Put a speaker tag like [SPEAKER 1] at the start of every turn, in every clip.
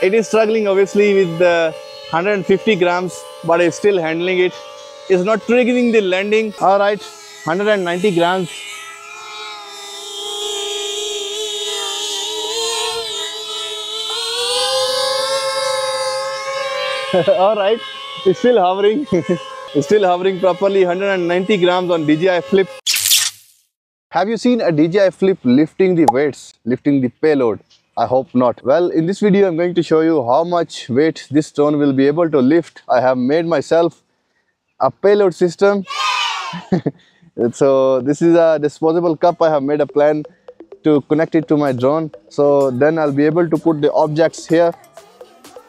[SPEAKER 1] It is struggling obviously with the 150 grams, but it's still handling it. It's not triggering the landing. All right, 190 grams. All right, it's still hovering. it's still hovering properly. 190 grams on DJI Flip. Have you seen a DJI Flip lifting the weights, lifting the payload? I hope not. Well, in this video, I'm going to show you how much weight this drone will be able to lift. I have made myself a payload system. so this is a disposable cup. I have made a plan to connect it to my drone. So then I'll be able to put the objects here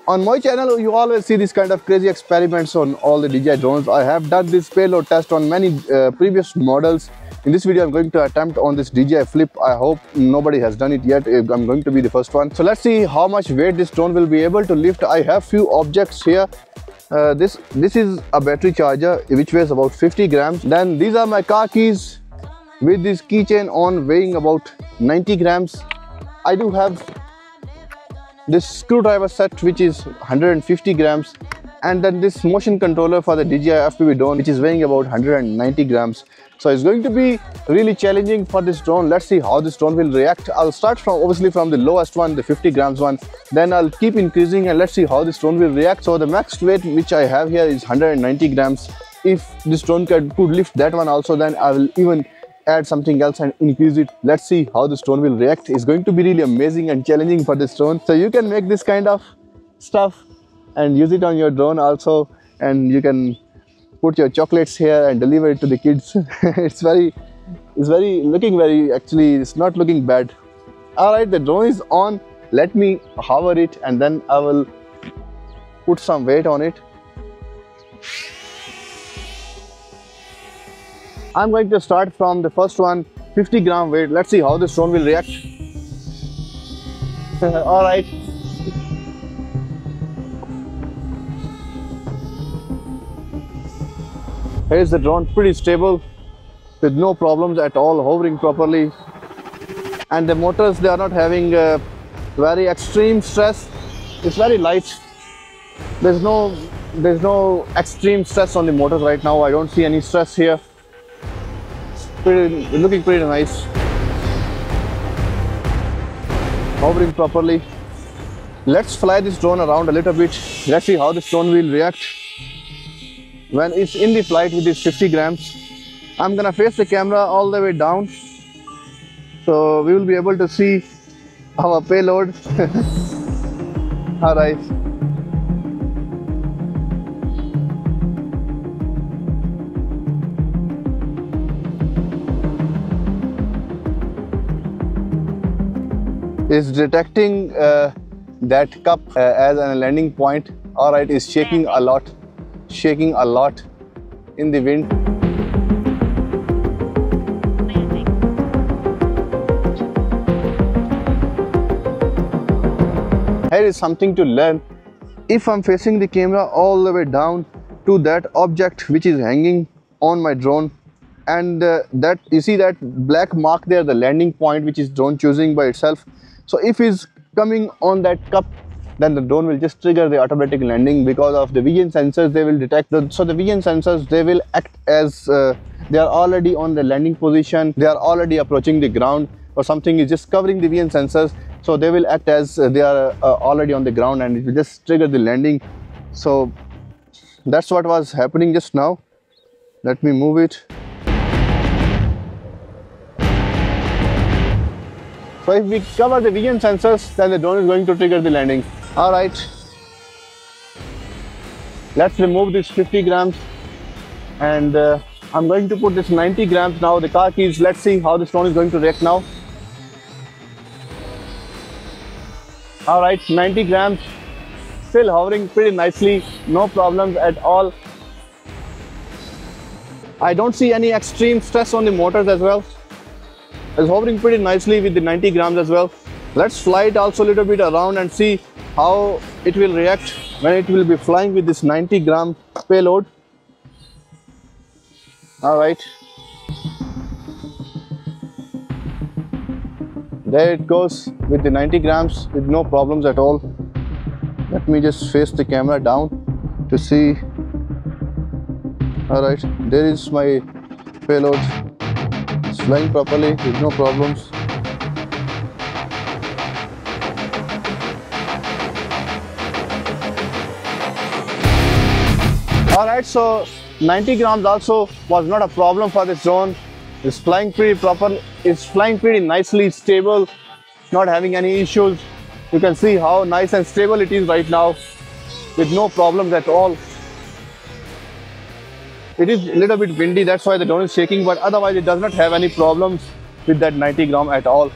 [SPEAKER 1] on my channel you always see this kind of crazy experiments on all the DJI drones. I have done this payload test on many uh, previous models. In this video I'm going to attempt on this DJI Flip. I hope nobody has done it yet. I'm going to be the first one. So let's see how much weight this drone will be able to lift. I have few objects here. Uh, this this is a battery charger which weighs about 50 grams. Then these are my car keys with this keychain on weighing about 90 grams. I do have this screwdriver set which is 150 grams and then this motion controller for the DJI FPV drone which is weighing about 190 grams. So it's going to be really challenging for this drone. Let's see how this drone will react. I'll start from obviously from the lowest one the 50 grams one. Then i'll keep increasing and let's see how this drone will react. So the max weight which i have here is 190 grams. If this drone could, lift that one also then i will even add something else and increase it. Let's see how this drone will react. It's going to be really amazing and challenging for this drone. So you can make this kind of stuff and use it on your drone also and you can put your chocolates here and deliver it to the kids it's very it's very looking very actually it's not looking bad all right the drone is on let me hover it and then i will put some weight on it I'm going to start from the first one, 50 gram weight. Let's see how this drone will react. All right. Here's the drone, pretty stable with no problems at all, hovering properly. And the motors, they are not having uh, very extreme stress. It's very light. There's no, there's no extreme stress on the motors right now. I don't see any stress here pretty, looking pretty nice. Hovering properly. Let's fly this drone around a little bit. Let's see how this drone will react when it's in the flight with this 50 grams. I'm gonna face the camera all the way down so we will be able to see our payload. Alright. is detecting uh, that cup uh, as a landing point all right is shaking a lot shaking a lot in the wind. Here is something to learn. If i'm facing the camera all the way down to that object which is hanging on my drone and uh, that you see that black mark there the landing point which is drone choosing by itself. So if he's coming on that cup then the drone will just trigger the automatic landing because of the vision sensors they will detect the, so the vision sensors they will act as uh, they are already on the landing position they are already approaching the ground or something is just covering the vision sensors so they will act as uh, they are uh, already on the ground and it will just trigger the landing. So that's what was happening just now. Let me move it So if we cover the vision sensors, then the drone is going to trigger the landing. All right. Let's remove this 50 grams and uh, I'm going to put this 90 grams now, the car keys. Let's see how this drone is going to react now. All right, 90 grams, still hovering pretty nicely, no problems at all. I don't see any extreme stress on the motors as well. It's hovering pretty nicely with the 90 grams as well. Let's fly it also a little bit around and see how it will react when it will be flying with this 90 gram payload. All right. There it goes with the 90 grams with no problems at all. let me just face the camera down to see all right there is my payload flying properly with no problems. All right so 90 grams also was not a problem for this drone it's flying pretty proper. It's flying pretty nicely stable not having any issues. You can see how nice and stable it is right now with no problems at all it is a little bit windy that's why the drone is shaking but otherwise it does not have any problems with that 90 gram at all.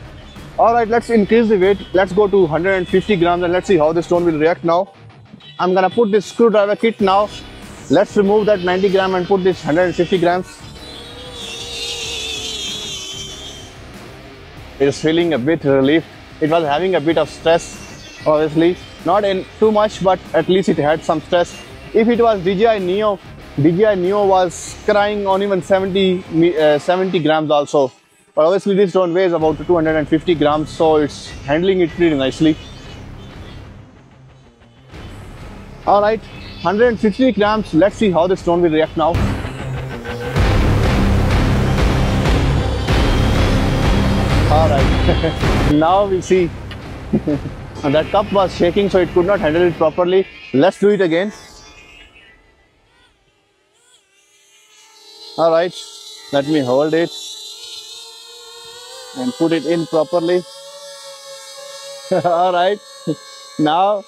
[SPEAKER 1] All right let's increase the weight. Let's go to 150 grams and let's see how this drone will react now. I'm gonna put this screwdriver kit now. Let's remove that 90 gram and put this 150 grams. It is feeling a bit relief. It was having a bit of stress obviously. Not in too much but at least it had some stress. If it was DJI Neo DJI Neo was crying on even 70 uh, 70 grams also. But obviously this drone weighs about 250 grams so it's handling it pretty nicely. All right 150 grams. Let's see how this drone will react now. All right. Now we see. That cup was shaking so it could not handle it properly. Let's do it again all right. Let me hold it and put it in properly. All right. Now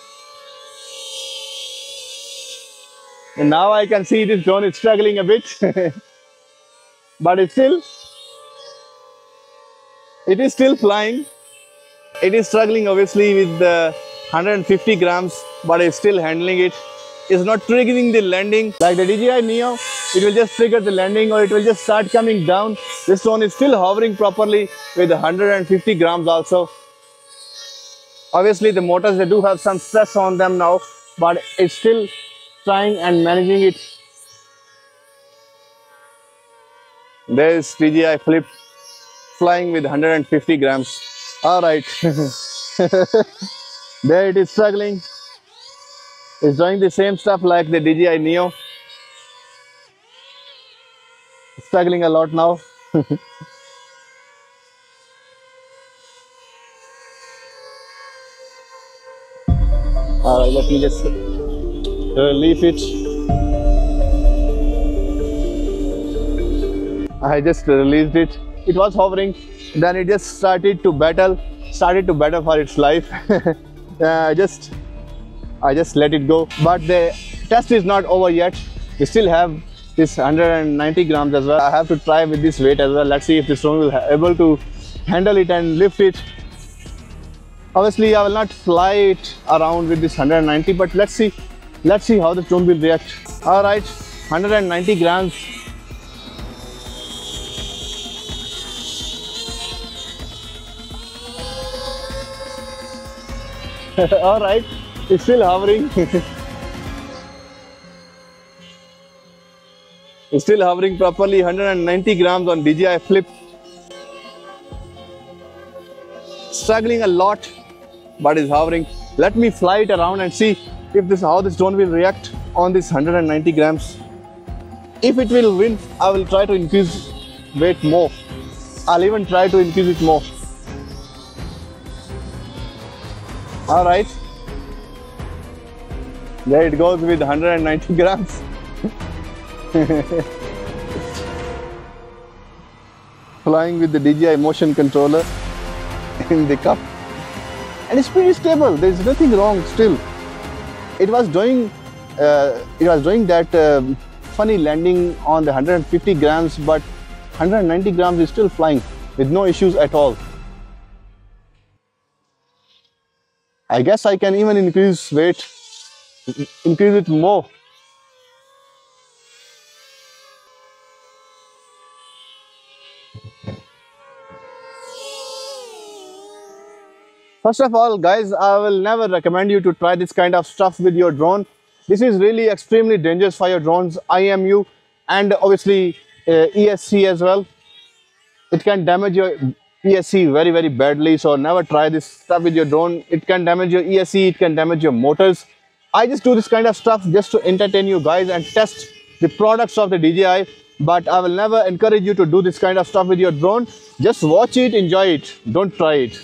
[SPEAKER 1] and now I can see this drone is struggling a bit but it's still it is still flying. It is struggling obviously with the 150 grams but it's still handling it it's not triggering the landing. Like the DJI Neo it will just trigger the landing or it will just start coming down. This one is still hovering properly with 150 grams also. Obviously the motors they do have some stress on them now but it's still trying and managing it. There's DJI Flip flying with 150 grams. All right. There it is struggling it's doing the same stuff like the DJI Neo. Struggling a lot now. All right let me just relieve it. I just released it. It was hovering. Then it just started to battle started to battle for its life. Uh, just I just let it go. But the test is not over yet. We still have this 190 grams as well. I have to try with this weight as well. Let's see if this drone will able to handle it and lift it. Obviously I will not fly it around with this 190 but let's see. Let's see how the drone will react. All right 190 grams. All right it's still hovering. It's still hovering properly. 190 grams on DJI flip. Struggling a lot but is hovering. Let me fly it around and see if this how this drone will react on this 190 grams. If it will win i will try to increase weight more. I'll even try to increase it more. All right there it goes with 190 grams. Flying with the DJI motion controller in the cup. And it's pretty stable. There's nothing wrong still. It was doing uh, it was doing that um, funny landing on the 150 grams but 190 grams is still flying with no issues at all. I guess I can even increase weight increase it more First of all, guys, I will never recommend you to try this kind of stuff with your drone. This is really extremely dangerous for your drone's IMU and obviously uh, ESC as well. It can damage your ESC very, very badly. So never try this stuff with your drone. It can damage your ESC, it can damage your motors. I just do this kind of stuff just to entertain you guys and test the products of the DJI. But I will never encourage you to do this kind of stuff with your drone. Just watch it, enjoy it. Don't try it.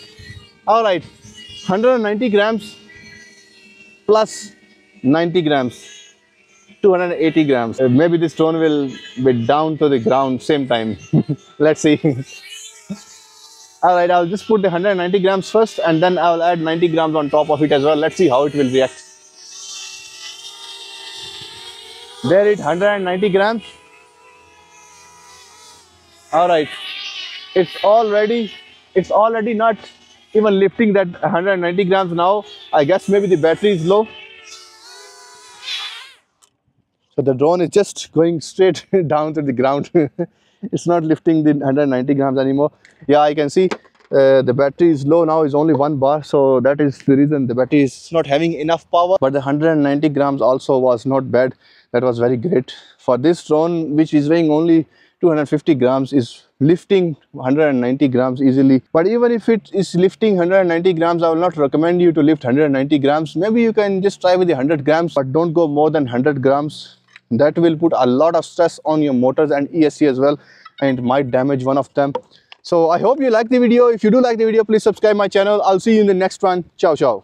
[SPEAKER 1] All right, 190 grams plus 90 grams. 280 grams. Uh, maybe this drone will be down to the ground same time. Let's see. All right, I'll just put the 190 grams first and then I'll add 90 grams on top of it as well. Let's see how it will react. There it 190 grams. All right, it's already, it's already not even lifting that 190 grams now. I guess maybe the battery is low. So the drone is just going straight down to the ground. it's not lifting the 190 grams anymore. Yeah, I can see uh, the battery is low now, is only one bar. So that is the reason the battery is not having enough power. But the 190 grams also was not bad. That was very great. For this drone, which is weighing only 250 grams, is lifting 190 grams easily. But even if it is lifting 190 grams, I will not recommend you to lift 190 grams. Maybe you can just try with the 100 grams, but don't go more than 100 grams that will put a lot of stress on your motors and ESC as well and might damage one of them. So I hope you like the video. If you do like the video, please subscribe my channel. I'll see you in the next one. Ciao, ciao.